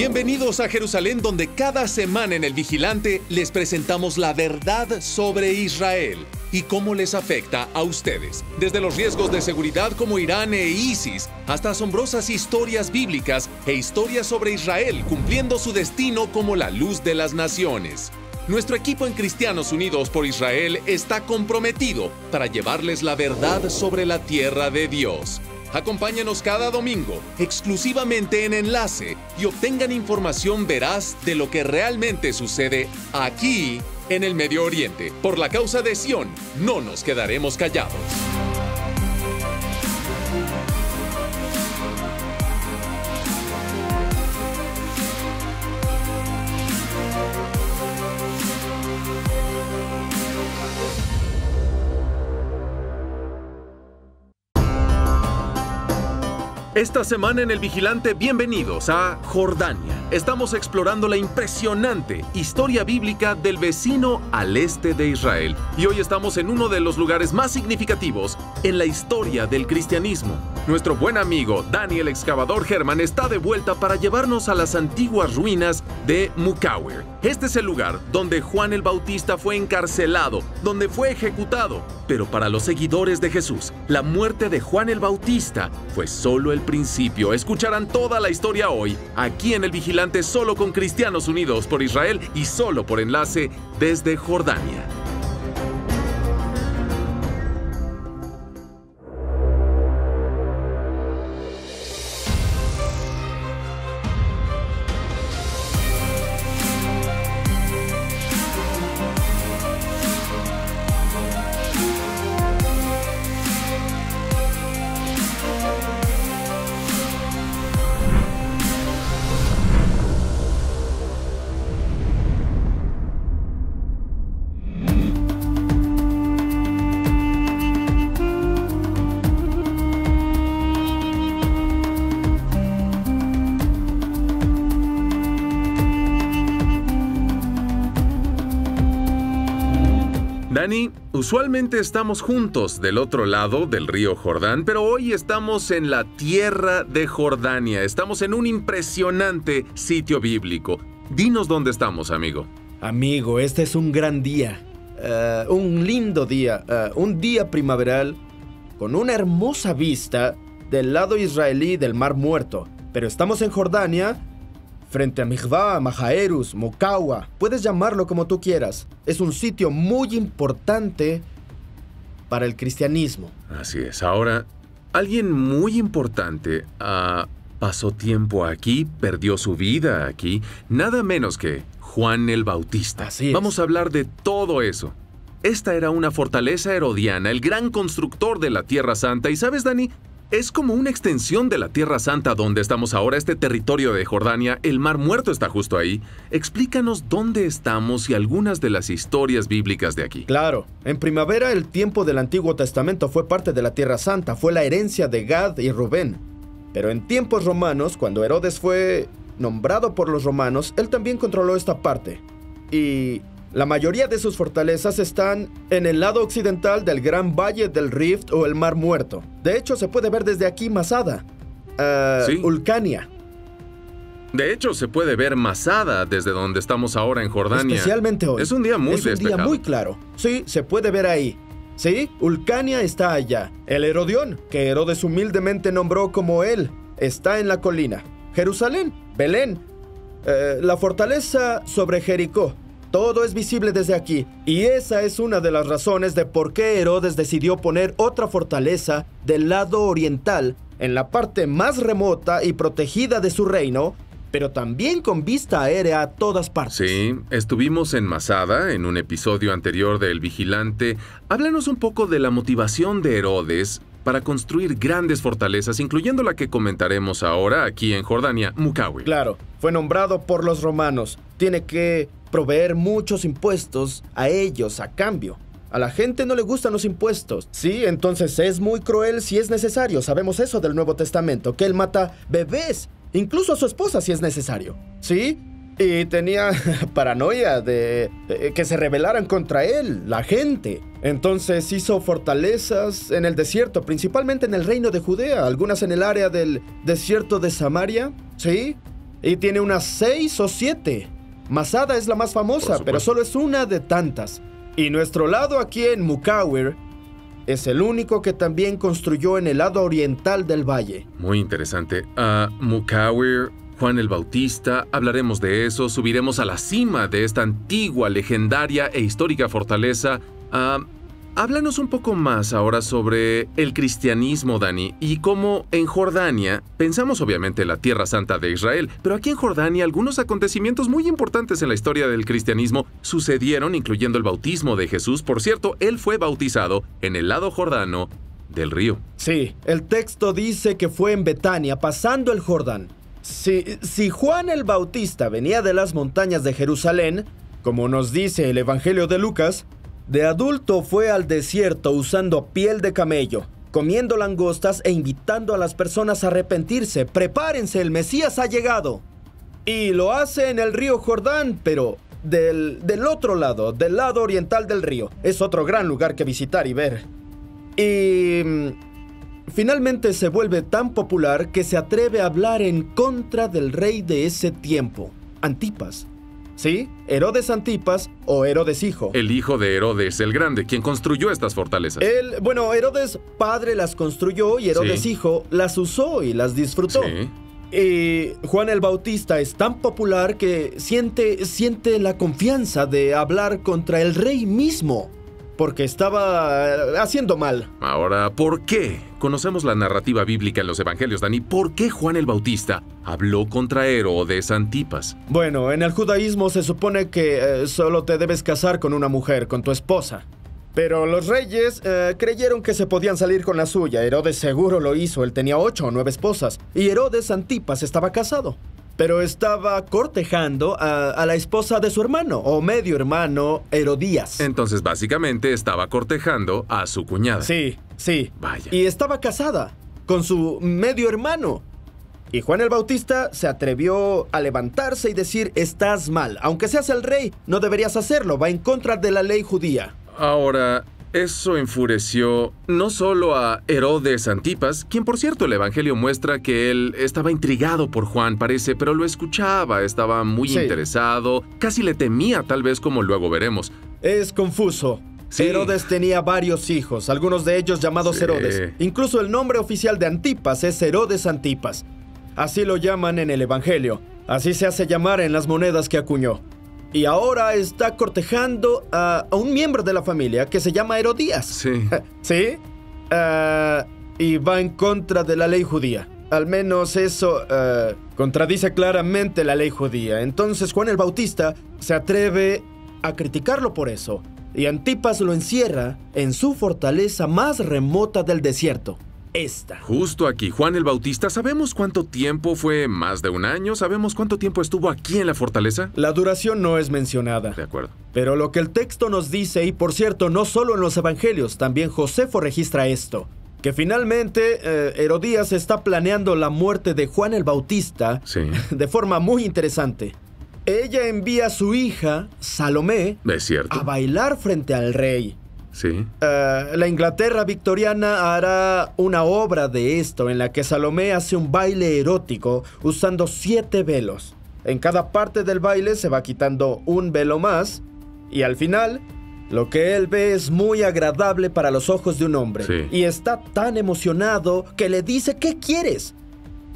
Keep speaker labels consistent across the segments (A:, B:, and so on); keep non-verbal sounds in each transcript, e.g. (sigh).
A: Bienvenidos a Jerusalén donde cada semana en El Vigilante les presentamos la verdad sobre Israel y cómo les afecta a ustedes. Desde los riesgos de seguridad como Irán e ISIS hasta asombrosas historias bíblicas e historias sobre Israel cumpliendo su destino como la luz de las naciones. Nuestro equipo en Cristianos Unidos por Israel está comprometido para llevarles la verdad sobre la tierra de Dios. Acompáñenos cada domingo, exclusivamente en Enlace, y obtengan información veraz de lo que realmente sucede aquí en el Medio Oriente. Por la causa de Sión, no nos quedaremos callados. Esta semana en El Vigilante, bienvenidos a Jordania. Estamos explorando la impresionante historia bíblica del vecino al este de Israel. Y hoy estamos en uno de los lugares más significativos en la historia del cristianismo. Nuestro buen amigo Daniel Excavador Germán está de vuelta para llevarnos a las antiguas ruinas de Mukawir. Este es el lugar donde Juan el Bautista fue encarcelado, donde fue ejecutado. Pero para los seguidores de Jesús, la muerte de Juan el Bautista fue solo el principio. Escucharán toda la historia hoy, aquí en El Vigilante, solo con Cristianos Unidos por Israel y solo por enlace desde Jordania. Usualmente estamos juntos del otro lado del río Jordán, pero hoy estamos en la tierra de Jordania. Estamos en un impresionante sitio bíblico. Dinos dónde estamos, amigo.
B: Amigo, este es un gran día. Eh, un lindo día. eh, un día primaveral con una hermosa vista del lado israelí del Mar Muerto. Pero estamos en Jordania, frente a Mijvah, Majaerus, Mokawa. Puedes llamarlo como tú quieras. Es un sitio muy importante para el cristianismo.
A: Así es. Ahora, alguien muy importante ah, pasó tiempo aquí, perdió su vida aquí, nada menos que Juan el Bautista.
B: Así es.
A: Vamos a hablar de todo eso. Esta era una fortaleza herodiana, el gran constructor de la Tierra Santa. Y sabes, Dani, es como una extensión de la Tierra Santa donde estamos ahora, este territorio de Jordania. El Mar Muerto está justo ahí. Explícanos dónde estamos y algunas de las historias bíblicas de aquí.
B: Claro, en primavera el tiempo del Antiguo Testamento fue parte de la Tierra Santa, fue la herencia de Gad y Rubén. Pero en tiempos romanos, cuando Herodes fue nombrado por los romanos, él también controló esta parte. Y la mayoría de sus fortalezas están en el lado occidental del Gran Valle del Rift o el Mar Muerto. De hecho, se puede ver desde aquí Masada, ah,
A: Sí.
B: Ulcania,
A: De hecho, se puede ver Masada desde donde estamos ahora en Jordania.
B: especialmente hoy.
A: Es un día muy
B: Es un día
A: despejado.
B: muy claro. Sí, se puede ver ahí. Sí, Ulcania está allá. El Herodión, que Herodes humildemente nombró como él, está en la colina. Jerusalén, Belén, eh, la fortaleza sobre Jericó. Todo es visible desde aquí. Y esa es una de las razones de por qué Herodes decidió poner otra fortaleza del lado oriental, en la parte más remota y protegida de su reino, pero también con vista aérea a todas partes.
A: Sí, estuvimos en Masada en un episodio anterior de El Vigilante. Háblanos un poco de la motivación de Herodes para construir grandes fortalezas, incluyendo la que comentaremos ahora aquí en Jordania, Mukawi.
B: Claro, fue nombrado por los romanos. Tiene que proveer muchos impuestos a ellos a cambio. A la gente no le gustan los impuestos. Sí, entonces es muy cruel si es necesario. Sabemos eso del Nuevo Testamento, que él mata bebés, incluso a su esposa si es necesario. Sí, y tenía (laughs) paranoia de eh, que se rebelaran contra él, la gente. Entonces hizo fortalezas en el desierto, principalmente en el reino de Judea, algunas en el área del desierto de Samaria. Sí, Y tiene unas seis o siete. Masada es la más famosa, pero solo es una de tantas. Y nuestro lado aquí en Mukawir es el único que también construyó en el lado oriental del valle.
A: Muy interesante. A Mukawir, Juan el Bautista, hablaremos de eso, subiremos a la cima de esta antigua, legendaria e histórica fortaleza. Ah, Háblanos un poco más ahora sobre el cristianismo, Dani, y cómo en Jordania, pensamos obviamente en la Tierra Santa de Israel, pero aquí en Jordania algunos acontecimientos muy importantes en la historia del cristianismo sucedieron, incluyendo el bautismo de Jesús. Por cierto, él fue bautizado en el lado jordano del río.
B: Sí, el texto dice que fue en Betania, pasando el Jordán. Si, si Juan el Bautista venía de las montañas de Jerusalén, como nos dice el Evangelio de Lucas, de adulto fue al desierto usando piel de camello, comiendo langostas e invitando a las personas a arrepentirse. Prepárense, el Mesías ha llegado. Y lo hace en el río Jordán, pero del, del otro lado, del lado oriental del río. Es otro gran lugar que visitar y ver. Y... Mm, finalmente se vuelve tan popular que se atreve a hablar en contra del rey de ese tiempo, Antipas. ¿Sí? Herodes Antipas o Herodes hijo.
A: El hijo de Herodes el Grande, quien construyó estas fortalezas.
B: Él, bueno, Herodes padre las construyó y Herodes hijo las usó y las disfrutó. Sí. Y Juan el Bautista es tan popular que siente, siente la confianza de hablar contra el rey mismo porque estaba haciendo mal.
A: Ahora, ¿por qué? Conocemos la narrativa bíblica en los evangelios, Dani. ¿Por qué Juan el Bautista habló contra Herodes Antipas?
B: Bueno, en el judaísmo se supone que eh, solo te debes casar con una mujer, con tu esposa. Pero los reyes eh, creyeron que se podían salir con la suya. Herodes seguro lo hizo, él tenía ocho o nueve esposas. Y Herodes Antipas estaba casado pero estaba cortejando a, la esposa de su hermano, o medio hermano, Herodías.
A: Entonces, básicamente, estaba cortejando a su cuñada.
B: Sí, sí. Vaya. Y estaba casada con su medio hermano. Y Juan el Bautista se atrevió a levantarse y decir, estás mal, aunque seas el rey, no deberías hacerlo, va en contra de la ley judía.
A: Ahora, eso enfureció no solo a Herodes Antipas, quien por cierto el Evangelio muestra que él estaba intrigado por Juan, parece, pero lo escuchaba, estaba muy interesado, casi le temía tal vez como luego veremos.
B: Es confuso. Herodes tenía varios hijos, algunos de ellos llamados Herodes. Incluso el nombre oficial de Antipas es Herodes Antipas. Así lo llaman en el Evangelio. Así se hace llamar en las monedas que acuñó y ahora está cortejando a, un miembro de la familia que se llama Herodías.
A: Sí. (laughs)
B: ¿Sí? Ah, y va en contra de la ley judía. Al menos eso ah, contradice claramente la ley judía. Entonces Juan el Bautista se atreve a criticarlo por eso. Y Antipas lo encierra en su fortaleza más remota del desierto esta.
A: Justo aquí, Juan el Bautista, ¿sabemos cuánto tiempo fue? ¿Más de un año? ¿Sabemos cuánto tiempo estuvo aquí en la fortaleza?
B: La duración no es mencionada.
A: De acuerdo.
B: Pero lo que el texto nos dice, y por cierto, no solo en los evangelios, también Josefo registra esto, que finalmente eh, Herodías está planeando la muerte de Juan el Bautista
A: sí. (laughs)
B: de forma muy interesante. Ella envía a su hija, Salomé, a bailar frente al rey.
A: Sí.
B: Eh, la Inglaterra victoriana hará una obra de esto en la que Salomé hace un baile erótico usando siete velos. En cada parte del baile se va quitando un velo más y al final lo que él ve es muy agradable para los ojos de un hombre. Y está tan emocionado que le dice, ¿qué quieres?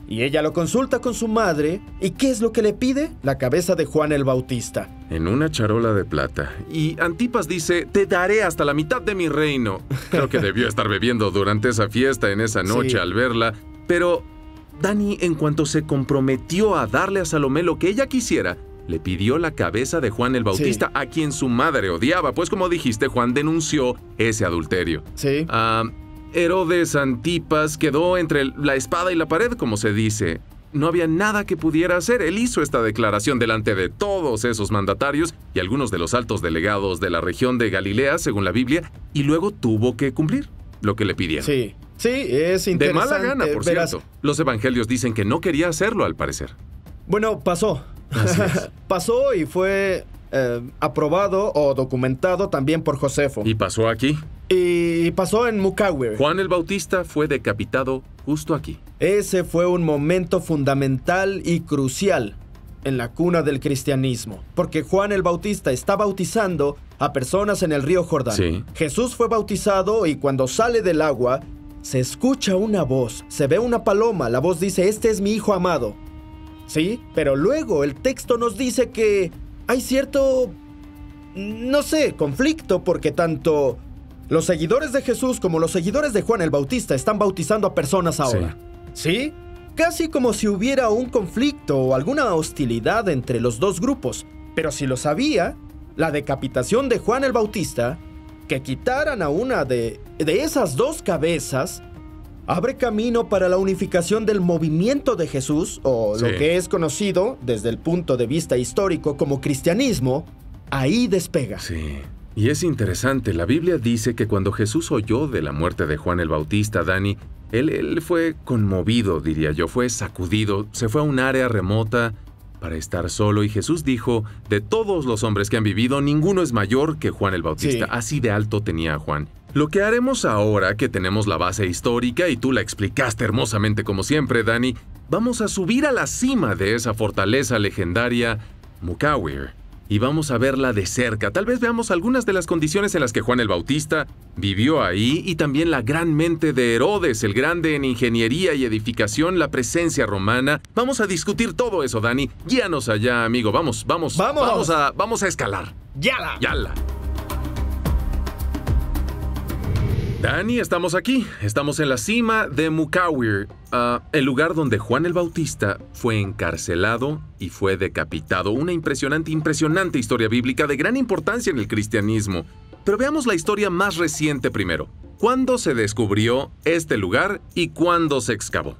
B: Y ella lo consulta con su madre. ¿Y qué es lo que le pide? La cabeza de Juan el Bautista.
A: En una charola de plata. Y Antipas dice, te daré hasta la mitad de mi reino. (laughs) Creo que debió estar bebiendo durante esa fiesta en esa noche al verla. Pero Dani, en cuanto se comprometió a darle a Salomé lo que ella quisiera, le pidió la cabeza de Juan el Bautista, a quien su madre odiaba, pues como dijiste, Juan denunció ese adulterio.
B: Sí.
A: Ah, Herodes Antipas quedó entre la espada y la pared, como se dice. No había nada que pudiera hacer. Él hizo esta declaración delante de todos esos mandatarios y algunos de los altos delegados de la región de Galilea, según la Biblia, y luego tuvo que cumplir lo que le pidieron.
B: Sí, sí, es interesante.
A: De mala gana, por cierto. Los evangelios dicen que no quería hacerlo, al parecer.
B: Bueno, pasó. (laughs) pasó y fue eh, aprobado o documentado también por Josefo.
A: ¿Y pasó aquí?
B: Y pasó en Mukawir.
A: Juan el Bautista fue decapitado justo aquí.
B: Ese fue un momento fundamental y crucial en la cuna del cristianismo, porque Juan el Bautista está bautizando a personas en el río Jordán.
A: Sí.
B: Jesús fue bautizado y cuando sale del agua, se escucha una voz, se ve una paloma, la voz dice, este es mi hijo amado. Sí, pero luego el texto nos dice que hay cierto, no sé, conflicto porque tanto los seguidores de Jesús como los seguidores de Juan el Bautista están bautizando a personas ahora. ¿Sí? Casi como si hubiera un conflicto o alguna hostilidad entre los dos grupos. Pero si lo sabía, la decapitación de Juan el Bautista, que quitaran a una de, de esas dos cabezas, abre camino para la unificación del movimiento de Jesús, o lo que es conocido desde el punto de vista histórico como cristianismo, ahí despega.
A: Sí. Y es interesante, la Biblia dice que cuando Jesús oyó de la muerte de Juan el Bautista, Dani, él, él fue conmovido, diría yo, fue sacudido, se fue a un área remota para estar solo y Jesús dijo, de todos los hombres que han vivido, ninguno es mayor que Juan el Bautista,
B: Sí.
A: así de alto tenía a Juan. Lo que haremos ahora que tenemos la base histórica y tú la explicaste hermosamente como siempre, Dani, vamos a subir a la cima de esa fortaleza legendaria, Mukawir, y vamos a verla de cerca. Tal vez veamos algunas de las condiciones en las que Juan el Bautista vivió ahí y también la gran mente de Herodes, el grande en ingeniería y edificación, la presencia romana. Vamos a discutir todo eso, Dani. Guíanos allá, amigo. Vamos, vamos.
B: ¡Vamos!
A: Vamos a, vamos a escalar.
B: ¡Yala!
A: ¡Yala! Dani, estamos aquí. Estamos en la cima de Mukawir, ah, el lugar donde Juan el Bautista fue encarcelado y fue decapitado. Una impresionante, impresionante historia bíblica de gran importancia en el cristianismo. Pero veamos la historia más reciente primero. ¿Cuándo se descubrió este lugar y cuándo se excavó?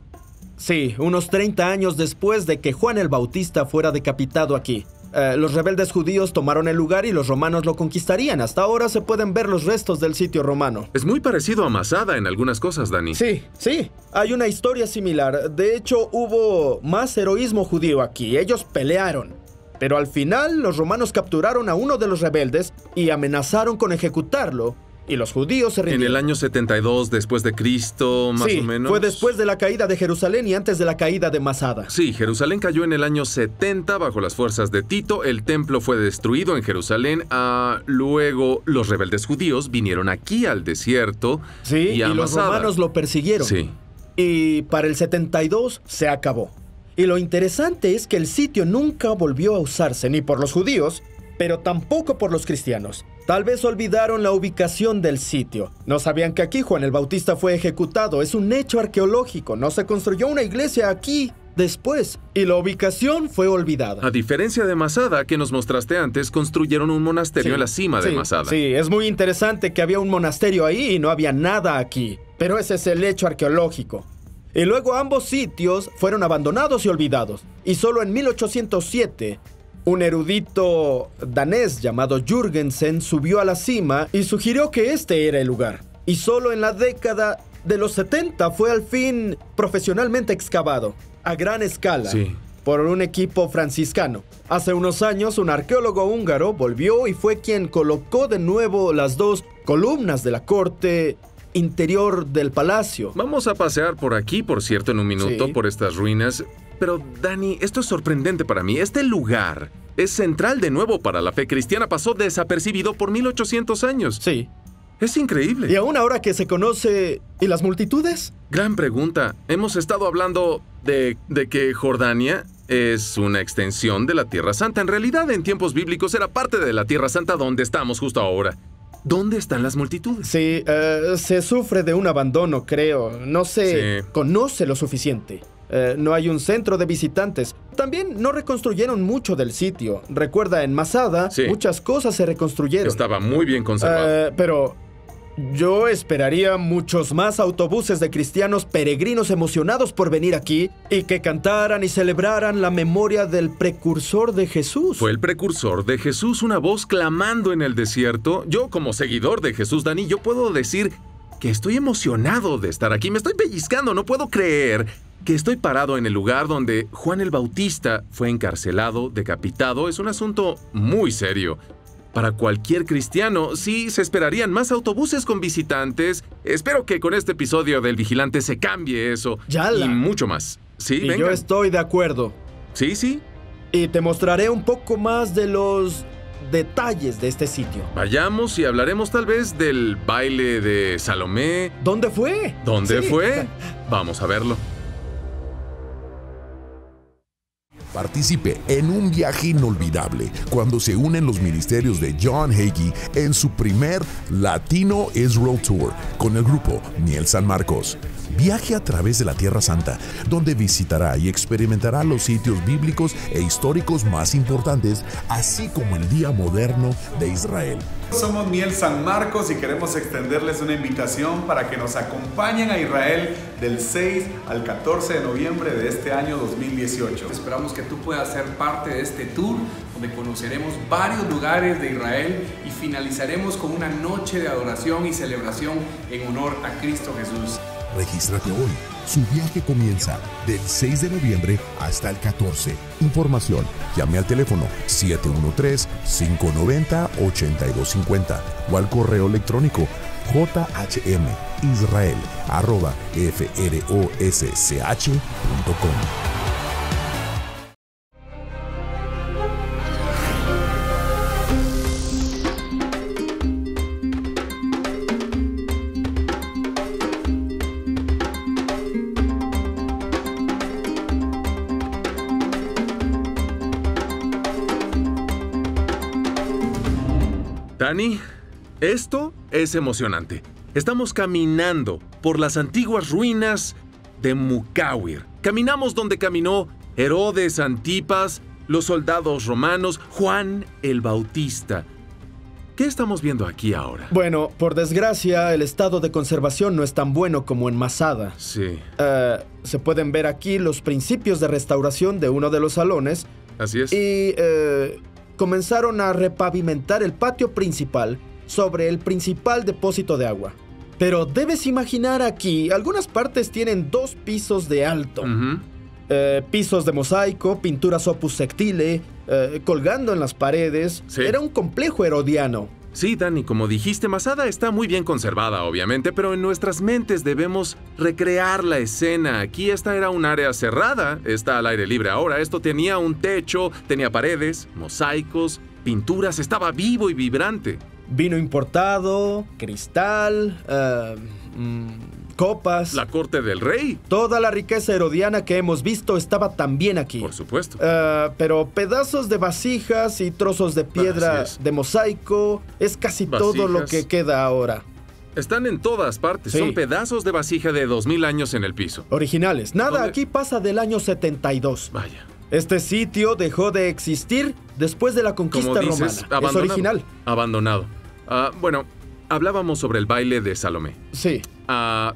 B: Sí, unos 30 años después de que Juan el Bautista fuera decapitado aquí. Eh, los rebeldes judíos tomaron el lugar y los romanos lo conquistarían. Hasta ahora se pueden ver los restos del sitio romano.
A: Es muy parecido a Masada en algunas cosas, Dani.
B: Sí, sí, hay una historia similar. De hecho, hubo más heroísmo judío aquí. Ellos pelearon. Pero al final los romanos capturaron a uno de los rebeldes y amenazaron con ejecutarlo. Y los judíos se
A: En el año 72 después de Cristo, más
B: sí,
A: o menos.
B: fue después de la caída de Jerusalén y antes de la caída de Masada.
A: Sí, Jerusalén cayó en el año 70 bajo las fuerzas de Tito, el templo fue destruido en Jerusalén, ah, luego los rebeldes judíos vinieron aquí al desierto
B: Sí,
A: y
B: y, los
A: Masada.
B: romanos lo persiguieron.
A: Sí,
B: Y para el 72 se acabó. Y lo interesante es que el sitio nunca volvió a usarse ni por los judíos, pero tampoco por los cristianos. Tal vez olvidaron la ubicación del sitio. No sabían que aquí Juan el Bautista fue ejecutado. Es un hecho arqueológico. No se construyó una iglesia aquí después. Y la ubicación fue olvidada.
A: a diferencia de Masada que nos mostraste antes, construyeron un monasterio
B: Sí,
A: en la cima de Masada.
B: Sí, es muy interesante que había un monasterio ahí y no había nada aquí. Pero ese es el hecho arqueológico. Y luego ambos sitios fueron abandonados y olvidados. Y solo en 1807, un erudito danés llamado Jürgensen subió a la cima y sugirió que este era el lugar. Y solo en la década de los 70 fue al fin profesionalmente excavado, a gran escala
A: Sí.
B: por un equipo franciscano. Hace unos años, un arqueólogo húngaro volvió y fue quien colocó de nuevo las dos columnas de la corte interior del palacio.
A: Vamos a pasear por aquí, por cierto, en un minuto,
B: Sí.
A: por estas ruinas. Pero, Dani, esto es sorprendente para mí. Este lugar es central de nuevo para la fe cristiana. Pasó desapercibido por 1800 años.
B: Sí.
A: Es increíble.
B: Y aún ahora que se conoce... ¿Y las multitudes?
A: Gran pregunta. Hemos estado hablando de, de que Jordania es una extensión de la Tierra Santa. En realidad, en tiempos bíblicos era parte de la Tierra Santa donde estamos justo ahora. ¿Dónde están las multitudes?
B: Sí, eh, se sufre de un abandono, creo. No se
A: Sí.
B: conoce lo suficiente. Eh, no hay un centro de visitantes. También no reconstruyeron mucho del sitio. Recuerda, en Masada,
A: Sí.
B: muchas cosas se reconstruyeron.
A: Estaba muy bien conservado.
B: Eh, pero yo esperaría muchos más autobuses de cristianos peregrinos emocionados por venir aquí y que cantaran y celebraran la memoria del precursor de Jesús.
A: Fue el precursor de Jesús, una voz clamando en el desierto. Yo, como seguidor de Jesús, Dani, yo puedo decir que estoy emocionado de estar aquí. Me estoy pellizcando, no puedo creer que estoy parado en el lugar donde Juan el Bautista fue encarcelado, decapitado. Es un asunto muy serio. Para cualquier cristiano, sí se esperarían más autobuses con visitantes. Espero que con este episodio del Vigilante se cambie eso.
B: Yala.
A: Y mucho más. Sí,
B: y
A: venga.
B: yo estoy de acuerdo.
A: Sí, sí.
B: Y te mostraré un poco más de los detalles de este sitio.
A: Vayamos y hablaremos tal vez del baile de Salomé.
B: ¿Dónde fue?
A: ¿Dónde
B: Sí.
A: fue? (laughs) Vamos a verlo.
C: Participe en un viaje inolvidable cuando se unen los ministerios de John Hagee en su primer Latino Israel Tour con el grupo Miel San Marcos. Viaje a través de la Tierra Santa, donde visitará y experimentará los sitios bíblicos e históricos más importantes, así como el día moderno de Israel.
D: Somos Miel San Marcos y queremos extenderles una invitación para que nos acompañen a Israel del 6 al 14 de noviembre de este año 2018.
E: Esperamos que tú puedas ser parte de este tour donde conoceremos varios lugares de Israel y finalizaremos con una noche de adoración y celebración en honor a Cristo Jesús.
C: Regístrate hoy. Su viaje comienza del 6 de noviembre hasta el 14. Información, llame al teléfono 713-590-8250 o al correo electrónico jhmisrael.frossh.com.
A: Dani, esto es emocionante. Estamos caminando por las antiguas ruinas de Mukawir. Caminamos donde caminó Herodes Antipas, los soldados romanos, Juan el Bautista. ¿Qué estamos viendo aquí ahora?
B: Bueno, por desgracia, el estado de conservación no es tan bueno como en Masada.
A: Sí,
B: Eh, se pueden ver aquí los principios de restauración de uno de los salones
A: así es.
B: y eh, comenzaron a repavimentar el patio principal sobre el principal depósito de agua. Pero debes imaginar aquí, algunas partes tienen dos pisos de alto. Eh, pisos de mosaico, pinturas opus sectile, eh, colgando en las paredes.
A: Sí.
B: Era un complejo herodiano.
A: Sí, Dani, como dijiste, Masada está muy bien conservada, obviamente, pero en nuestras mentes debemos recrear la escena. Aquí esta era un área cerrada, está al aire libre ahora. Esto tenía un techo, tenía paredes, mosaicos, pinturas, estaba vivo y vibrante.
B: Vino importado, cristal, mm, copas.
A: La corte del rey,
B: Toda la riqueza herodiana que hemos visto estaba también aquí.
A: por supuesto.
B: Eh, pero pedazos de vasijas y trozos de piedra de mosaico es casi todo lo que queda ahora.
A: Están en todas partes,
B: Sí.
A: son pedazos de vasija de 2000 años en el piso.
B: Originales. Nada
A: ¿Dónde?
B: aquí pasa del año 72.
A: Vaya.
B: Este sitio dejó de existir después de la conquista
A: Como dices,
B: romana. Es original.
A: Abandonado. Ah, bueno, hablábamos sobre el baile de Salomé.
B: Sí.
A: Ah,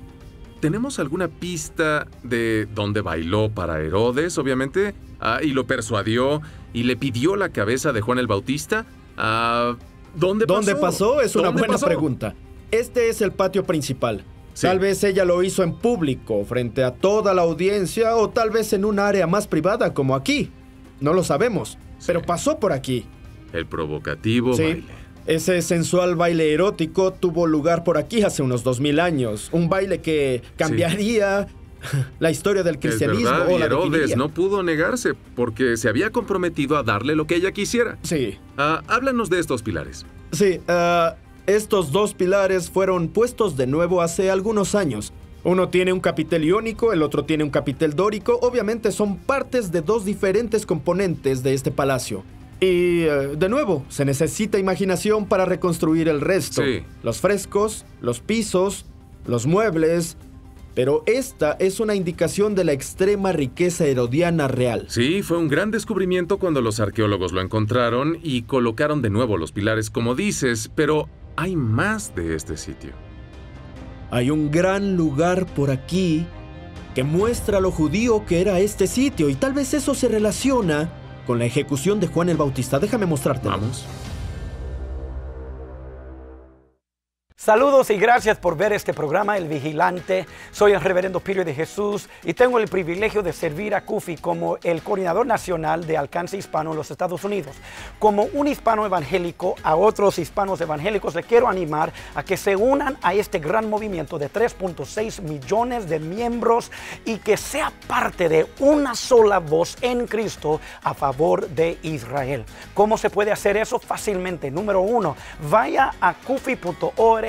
A: ¿Tenemos alguna pista de dónde bailó para Herodes, obviamente? Ah, y lo persuadió y le pidió la cabeza de Juan el Bautista. Ah, ¿Dónde pasó?
B: ¿Dónde pasó? Es una
A: ¿Dónde
B: buena
A: pasó?
B: pregunta. Este es el patio principal.
A: Sí.
B: Tal vez ella lo hizo en público, frente a toda la audiencia, o tal vez en un área más privada como aquí. No lo sabemos, pero pasó por aquí.
A: El provocativo
B: Sí.
A: baile.
B: Ese sensual baile erótico tuvo lugar por aquí hace unos 2000 años. Un baile que cambiaría (laughs) la historia del cristianismo
A: verdad,
B: o la
A: Herodes
B: definiría.
A: no pudo negarse porque se había comprometido a darle lo que ella quisiera.
B: Sí.
A: Ah, háblanos de estos pilares.
B: Sí, ah, estos dos pilares fueron puestos de nuevo hace algunos años. Uno tiene un capitel iónico, el otro tiene un capitel dórico. Obviamente son partes de dos diferentes componentes de este palacio. Y, eh, de nuevo, se necesita imaginación para reconstruir el resto.
A: Sí.
B: Los frescos, los pisos, los muebles. Pero esta es una indicación de la extrema riqueza herodiana real.
A: Sí, fue un gran descubrimiento cuando los arqueólogos lo encontraron y colocaron de nuevo los pilares, como dices, pero hay más de este sitio.
B: Hay un gran lugar por aquí que muestra lo judío que era este sitio y tal vez eso se relaciona con la ejecución de Juan el Bautista. Déjame mostrarte.
A: Vamos.
F: Saludos y gracias por ver este programa El Vigilante. Soy el reverendo Pirio de Jesús y tengo el privilegio de servir a CUFI como el coordinador nacional de alcance hispano en los Estados Unidos. Como un hispano evangélico a otros hispanos evangélicos, le quiero animar a que se unan a este gran movimiento de 3.6 millones de miembros y que sea parte de una sola voz en Cristo a favor de Israel. ¿Cómo se puede hacer eso? Fácilmente. Número uno, vaya a cufi.org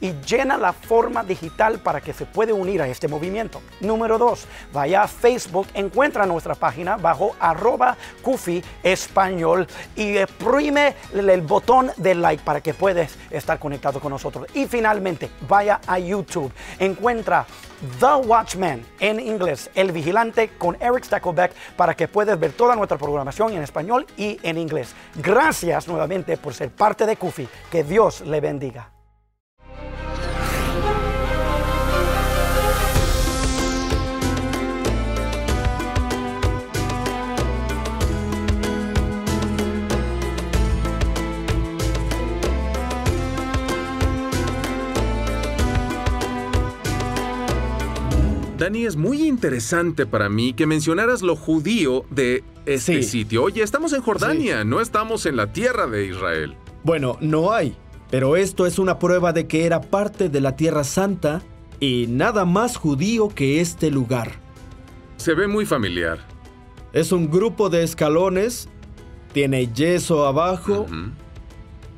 F: y llena la forma digital para que se pueda unir a este movimiento. Número dos, vaya a Facebook, encuentra nuestra página bajo arroba Kufi Español y exprime el botón de like para que puedas estar conectado con nosotros. Y finalmente, vaya a YouTube, encuentra The Watchman en inglés, El Vigilante con Eric Stackelbeck para que puedas ver toda nuestra programación en español y en inglés. Gracias nuevamente por ser parte de Kufi. Que Dios le bendiga.
A: Dani, es muy interesante para mí que mencionaras lo judío de este
B: Sí.
A: sitio. Oye, estamos en Jordania, no estamos en la tierra de Israel.
B: Bueno, no hay, pero esto es una prueba de que era parte de la Tierra Santa y nada más judío que este lugar.
A: Se ve muy familiar.
B: Es un grupo de escalones, tiene yeso abajo,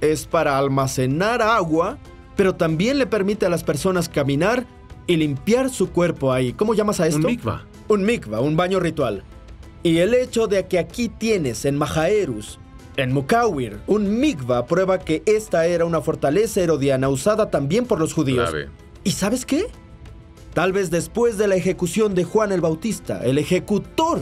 B: es para almacenar agua, pero también le permite a las personas caminar y limpiar su cuerpo ahí. ¿Cómo llamas a esto?
A: Un mikvah.
B: Un mikvah, un baño ritual. Y el hecho de que aquí tienes en Majaerus, en Mukawir, un mikvah prueba que esta era una fortaleza herodiana usada también por los judíos.
A: Clave.
B: ¿Y sabes qué? Tal vez después de la ejecución de Juan el Bautista, el ejecutor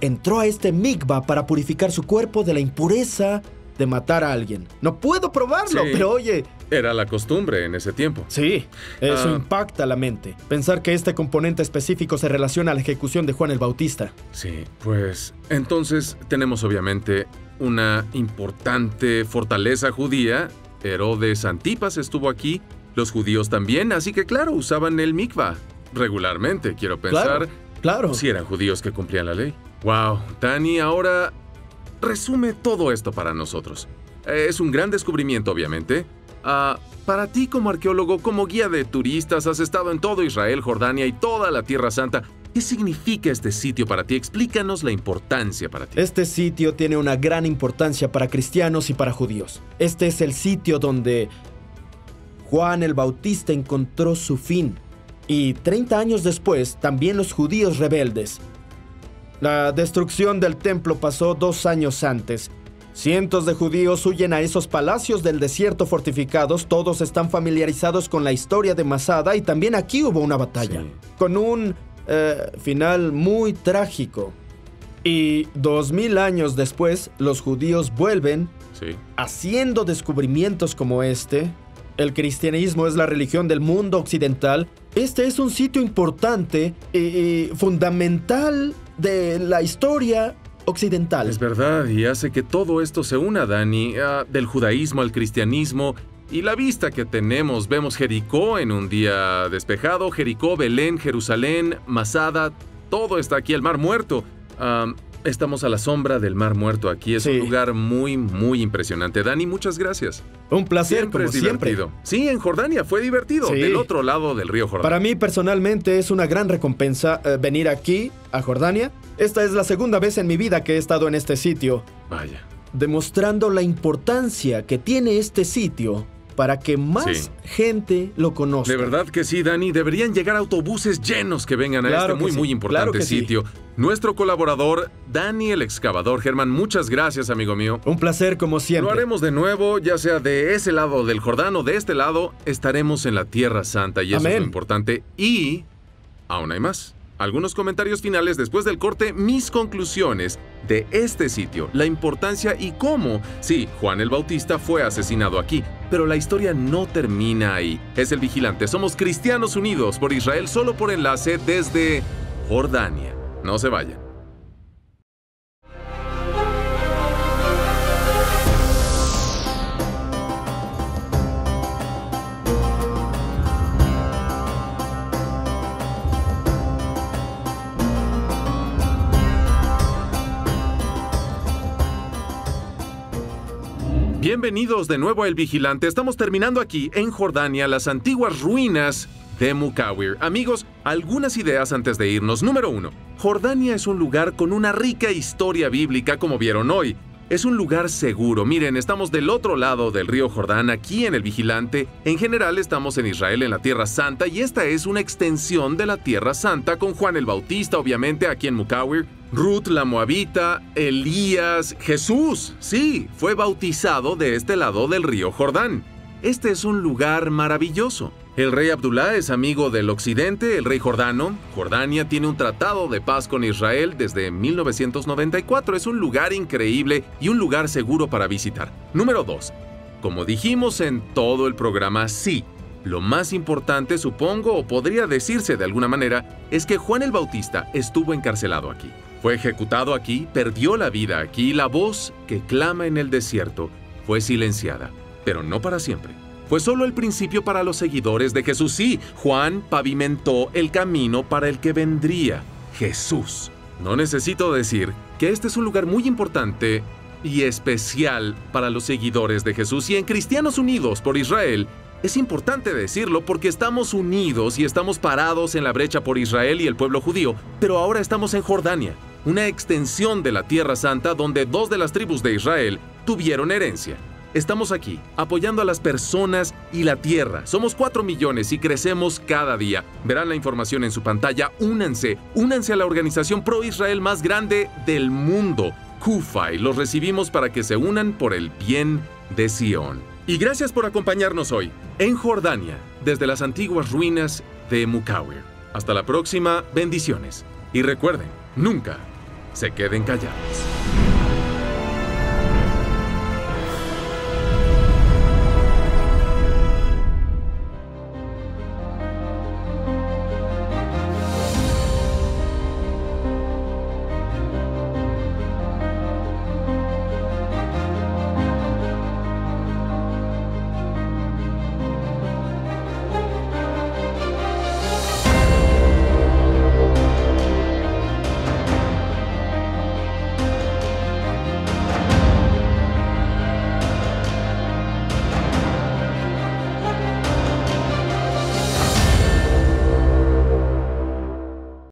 B: entró a este mikvah para purificar su cuerpo de la impureza de matar a alguien. No puedo probarlo,
A: Sí.
B: pero oye,
A: Era la costumbre en ese tiempo.
B: Sí, eso
A: Ah.
B: impacta la mente. Pensar que este componente específico se relaciona a la ejecución de Juan el Bautista.
A: Sí, pues entonces tenemos obviamente una importante fortaleza judía. Herodes Antipas estuvo aquí, los judíos también, así que claro, usaban el mikvah regularmente, quiero pensar.
B: Claro, claro.
A: Si eran judíos que cumplían la ley. Wow, Dani, ahora resume todo esto para nosotros. Eh, Es un gran descubrimiento, obviamente. Ah, para ti como arqueólogo, como guía de turistas, has estado en todo Israel, Jordania y toda la Tierra Santa. ¿Qué significa este sitio para ti? Explícanos la importancia para ti.
B: Este sitio tiene una gran importancia para cristianos y para judíos. Este es el sitio donde Juan el Bautista encontró su fin. Y 30 años después, también los judíos rebeldes. La destrucción del templo pasó dos años antes. Cientos de judíos huyen a esos palacios del desierto fortificados. Todos están familiarizados con la historia de Masada y también aquí hubo una batalla.
A: Sí.
B: Con un eh, final muy trágico. Y dos mil años después, los judíos vuelven
A: Sí.
B: haciendo descubrimientos como este. El cristianismo es la religión del mundo occidental. Este es un sitio importante y, y fundamental de la historia
A: Es verdad, y hace que todo esto se una, Dani, del judaísmo al cristianismo. Y la vista que tenemos, vemos Jericó en un día despejado, Jericó, Belén, Jerusalén, Masada, todo está aquí, el Mar Muerto. Estamos a la sombra del Mar Muerto aquí, es
B: Sí.
A: un lugar muy, muy impresionante. Dani, muchas gracias.
B: Un placer,
A: Siempre
B: como
A: es
B: siempre.
A: Sí, en Jordania fue divertido,
B: Sí.
A: del otro lado del río Jordán.
B: Para mí personalmente es una gran recompensa eh, venir aquí, a Jordania. Esta es la segunda vez en mi vida que he estado en este sitio,
A: Vaya.
B: demostrando la importancia que tiene este sitio para que más
A: Sí.
B: gente lo conozca.
A: De verdad que sí, Dani. Deberían llegar autobuses llenos que vengan a
B: Claro
A: este muy,
B: sí,
A: muy importante
B: claro que sí.
A: sitio. Nuestro colaborador, Dani el excavador. Germán, muchas gracias, amigo mío.
B: Un placer como siempre.
A: Lo haremos de nuevo, ya sea de ese lado del Jordán o de este lado, estaremos en la Tierra Santa y eso es lo importante. Y aún hay más. Algunos comentarios finales después del corte, mis conclusiones de este sitio, la importancia y cómo, sí, Juan el Bautista fue asesinado aquí, pero la historia no termina ahí. Es el vigilante, somos cristianos unidos por Israel solo por enlace desde Jordania. No se vayan. Bienvenidos de nuevo a El Vigilante. Estamos terminando aquí, en Jordania, las antiguas ruinas de Mukawir. Amigos, algunas ideas antes de irnos. Número uno, Jordania es un lugar con una rica historia bíblica como vieron hoy. Es un lugar seguro. Miren, estamos del otro lado del río Jordán, aquí en el Vigilante. En general estamos en Israel, en la Tierra Santa, y esta es una extensión de la Tierra Santa con Juan el Bautista, obviamente, aquí en Mukawir. Ruth la Moabita, Elías, Jesús, sí, fue bautizado de este lado del río Jordán. Este es un lugar maravilloso. El rey Abdullah es amigo del occidente, el rey jordano. Jordania tiene un tratado de paz con Israel desde 1994. Es un lugar increíble y un lugar seguro para visitar. Número 2. Como dijimos en todo el programa, sí. Lo más importante, supongo, o podría decirse de alguna manera, es que Juan el Bautista estuvo encarcelado aquí. Fue ejecutado aquí, perdió la vida aquí, la voz que clama en el desierto fue silenciada, pero no para siempre fue solo el principio para los seguidores de Jesús. Sí, Juan pavimentó el camino para el que vendría, Jesús. No necesito decir que este es un lugar muy importante y especial para los seguidores de Jesús y en Cristianos Unidos por Israel. Es importante decirlo porque estamos unidos y estamos parados en la brecha por Israel y el pueblo judío, pero ahora estamos en Jordania, una extensión de la Tierra Santa donde dos de las tribus de Israel tuvieron herencia. Estamos aquí, apoyando a las personas y la tierra. Somos 4 millones y crecemos cada día. Verán la información en su pantalla. Únanse, únanse a la organización pro-Israel más grande del mundo, KUFAI. Los recibimos para que se unan por el bien de Sion. Y gracias por acompañarnos hoy, en Jordania, desde las antiguas ruinas de Mukawir. Hasta la próxima, bendiciones. Y recuerden, nunca se queden callados.